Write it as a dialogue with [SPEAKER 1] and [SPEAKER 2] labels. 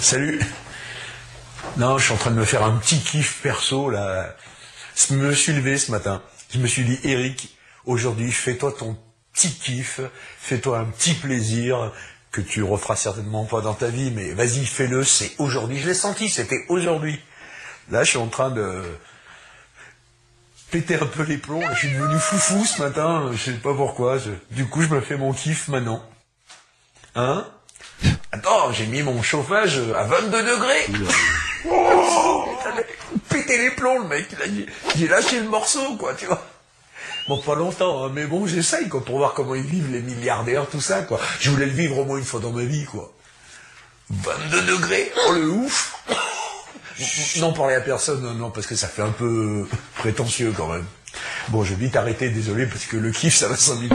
[SPEAKER 1] Salut. Non, je suis en train de me faire un petit kiff perso là. Je me suis levé ce matin. Je me suis dit, Eric, aujourd'hui, fais-toi ton petit kiff, fais-toi un petit plaisir que tu referas certainement pas dans ta vie, mais vas-y, fais-le. C'est aujourd'hui. Je l'ai senti, c'était aujourd'hui. Là, je suis en train de péter un peu les plombs. Je suis devenu foufou ce matin. Je sais pas pourquoi. Du coup, je me fais mon kiff maintenant. Hein? Attends, j'ai mis mon chauffage à 22 degrés. Oh, péter les plombs, le mec. il a dit- J'ai lâché le morceau, quoi, tu vois. Bon, pas longtemps, hein, mais bon, j'essaye, quoi, pour voir comment ils vivent, les milliardaires, tout ça, quoi. Je voulais le vivre au moins une fois dans ma vie, quoi. 22 degrés, oh le ouf N'en parlez à personne, non, non, parce que ça fait un peu prétentieux, quand même. Bon, je vais vite arrêter, désolé, parce que le kiff, ça va 5 minutes.